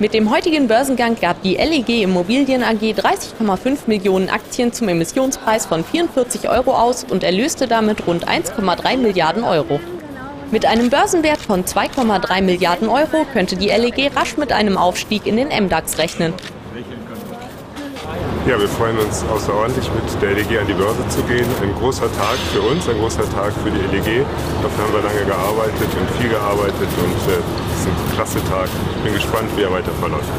Mit dem heutigen Börsengang gab die LEG Immobilien AG 30,5 Millionen Aktien zum Emissionspreis von 44 Euro aus und erlöste damit rund 1,3 Milliarden Euro. Mit einem Börsenwert von 2,3 Milliarden Euro könnte die LEG rasch mit einem Aufstieg in den MDAX rechnen. Ja, wir freuen uns außerordentlich, mit der LEG an die Börse zu gehen. Ein großer Tag für uns, ein großer Tag für die LEG. Dafür haben wir lange gearbeitet und viel gearbeitet und äh, es ist ein klasse Tag. Ich bin gespannt, wie er weiter verläuft.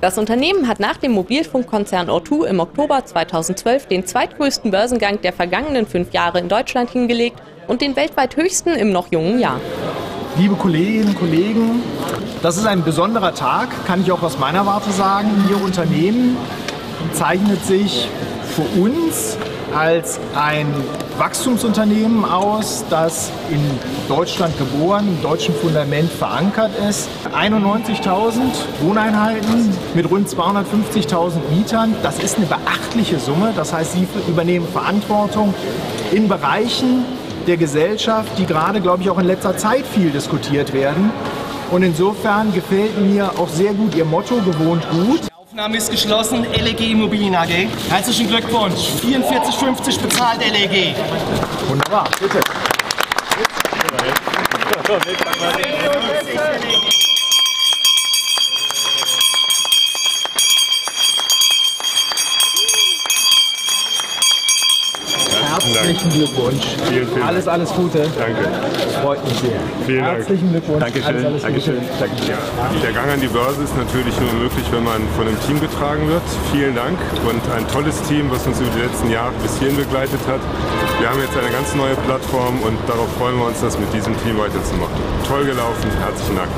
Das Unternehmen hat nach dem Mobilfunkkonzern O2 im Oktober 2012 den zweitgrößten Börsengang der vergangenen fünf Jahre in Deutschland hingelegt und den weltweit höchsten im noch jungen Jahr. Liebe Kolleginnen und Kollegen, das ist ein besonderer Tag, kann ich auch aus meiner Warte sagen. Ihr Unternehmen zeichnet sich für uns als ein Wachstumsunternehmen aus, das in Deutschland geboren, im deutschen Fundament verankert ist. 91.000 Wohneinheiten mit rund 250.000 Mietern, das ist eine beachtliche Summe. Das heißt, Sie übernehmen Verantwortung in Bereichen der Gesellschaft, die gerade, glaube ich, auch in letzter Zeit viel diskutiert werden. Und insofern gefällt mir auch sehr gut Ihr Motto, gewohnt gut. Aufnahme ist geschlossen, LEG Immobilien AG. Herzlichen Glückwunsch. 44,50 bezahlt LEG. Wunderbar, bitte. Herzlichen Glückwunsch. Vielen, vielen Alles, alles Gute. Danke. Freut mich sehr. Vielen Dank. Herzlichen Glückwunsch. Dankeschön. Alles, alles Dankeschön. Gute. Dankeschön. Der Gang an die Börse ist natürlich nur möglich, wenn man von einem Team getragen wird. Vielen Dank und ein tolles Team, was uns über die letzten Jahre bis hierhin begleitet hat. Wir haben jetzt eine ganz neue Plattform und darauf freuen wir uns, das mit diesem Team weiterzumachen. Toll gelaufen. Herzlichen Dank.